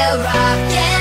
will rock it.